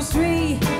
grocery